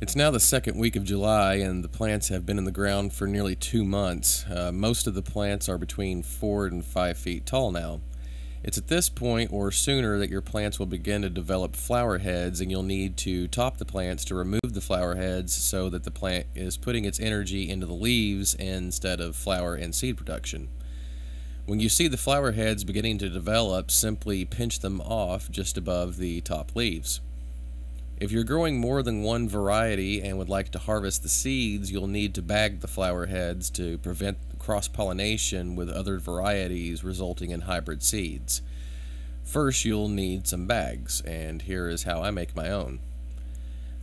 It's now the second week of July, and the plants have been in the ground for nearly two months. Uh, most of the plants are between four and five feet tall now. It's at this point or sooner that your plants will begin to develop flower heads, and you'll need to top the plants to remove the flower heads so that the plant is putting its energy into the leaves instead of flower and seed production. When you see the flower heads beginning to develop, simply pinch them off just above the top leaves. If you're growing more than one variety and would like to harvest the seeds, you'll need to bag the flower heads to prevent cross pollination with other varieties, resulting in hybrid seeds. First, you'll need some bags, and here is how I make my own.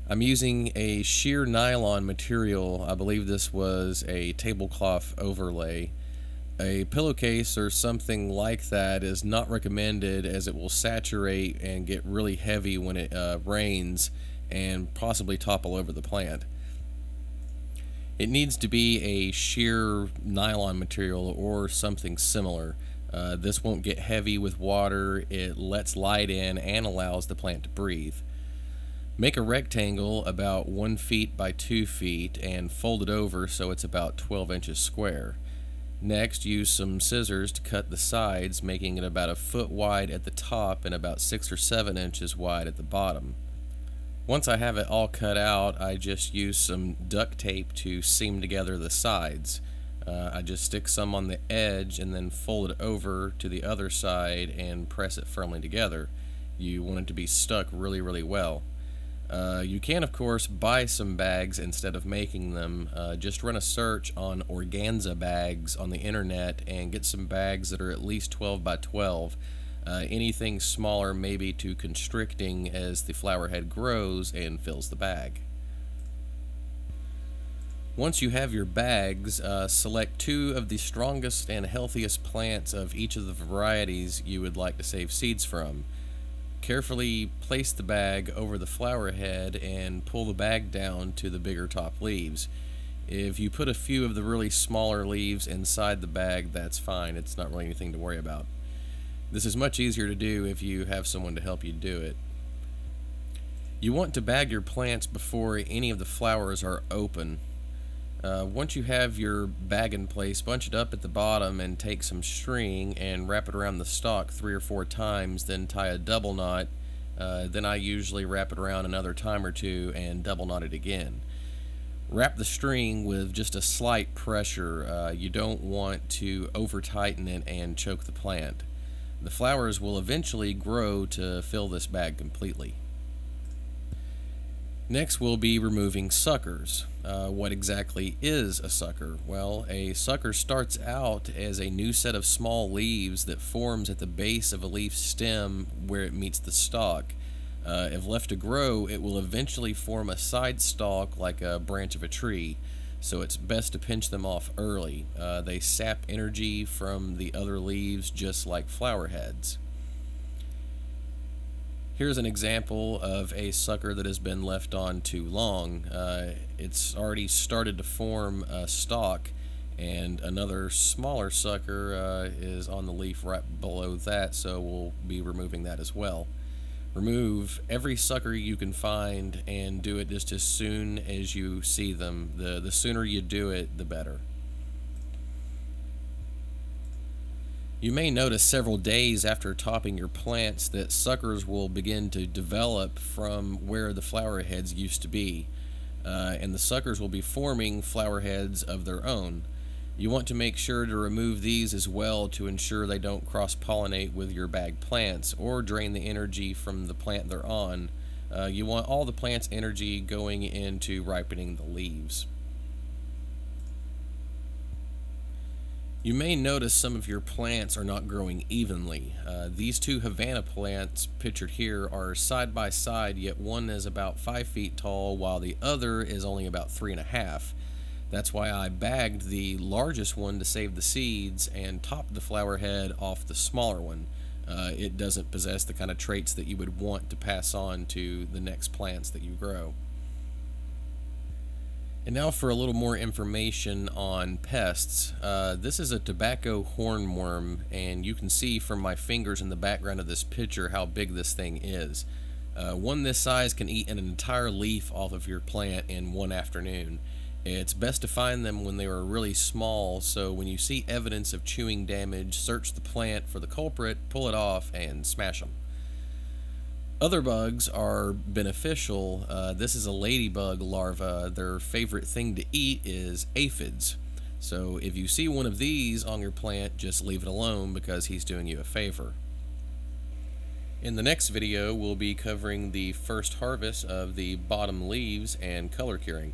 I'm using a sheer nylon material. I believe this was a tablecloth overlay. A pillowcase or something like that is not recommended as it will saturate and get really heavy when it uh, rains and possibly topple over the plant. It needs to be a sheer nylon material or something similar. Uh, this won't get heavy with water, it lets light in and allows the plant to breathe. Make a rectangle about 1 feet by 2 feet and fold it over so it's about 12 inches square. Next, use some scissors to cut the sides, making it about a foot wide at the top and about 6 or 7 inches wide at the bottom. Once I have it all cut out, I just use some duct tape to seam together the sides. Uh, I just stick some on the edge and then fold it over to the other side and press it firmly together. You want it to be stuck really, really well. Uh, you can, of course, buy some bags instead of making them. Uh, just run a search on organza bags on the internet and get some bags that are at least 12 by 12. Uh, anything smaller may be too constricting as the flower head grows and fills the bag. Once you have your bags, uh, select two of the strongest and healthiest plants of each of the varieties you would like to save seeds from. Carefully place the bag over the flower head and pull the bag down to the bigger top leaves. If you put a few of the really smaller leaves inside the bag, that's fine. It's not really anything to worry about. This is much easier to do if you have someone to help you do it. You want to bag your plants before any of the flowers are open. Uh, once you have your bag in place, bunch it up at the bottom and take some string and wrap it around the stalk three or four times, then tie a double knot. Uh, then I usually wrap it around another time or two and double knot it again. Wrap the string with just a slight pressure. Uh, you don't want to over tighten it and choke the plant. The flowers will eventually grow to fill this bag completely. Next we'll be removing suckers. Uh, what exactly is a sucker? Well, a sucker starts out as a new set of small leaves that forms at the base of a leaf stem where it meets the stalk. Uh, if left to grow, it will eventually form a side stalk like a branch of a tree so it's best to pinch them off early. Uh, they sap energy from the other leaves just like flower heads. Here's an example of a sucker that has been left on too long. Uh, it's already started to form a stalk and another smaller sucker uh, is on the leaf right below that so we'll be removing that as well remove every sucker you can find and do it just as soon as you see them. The, the sooner you do it, the better. You may notice several days after topping your plants that suckers will begin to develop from where the flower heads used to be. Uh, and the suckers will be forming flower heads of their own. You want to make sure to remove these as well to ensure they don't cross-pollinate with your bag plants or drain the energy from the plant they're on. Uh, you want all the plant's energy going into ripening the leaves. You may notice some of your plants are not growing evenly. Uh, these two Havana plants pictured here are side by side, yet one is about 5 feet tall while the other is only about 3.5. That's why I bagged the largest one to save the seeds and topped the flower head off the smaller one. Uh, it doesn't possess the kind of traits that you would want to pass on to the next plants that you grow. And now for a little more information on pests. Uh, this is a tobacco hornworm, and you can see from my fingers in the background of this picture how big this thing is. Uh, one this size can eat an entire leaf off of your plant in one afternoon. It's best to find them when they are really small, so when you see evidence of chewing damage, search the plant for the culprit, pull it off, and smash them. Other bugs are beneficial. Uh, this is a ladybug larva. Their favorite thing to eat is aphids. So if you see one of these on your plant, just leave it alone because he's doing you a favor. In the next video, we'll be covering the first harvest of the bottom leaves and color curing.